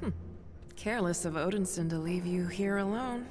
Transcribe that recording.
Hm. Careless of Odinson to leave you here alone.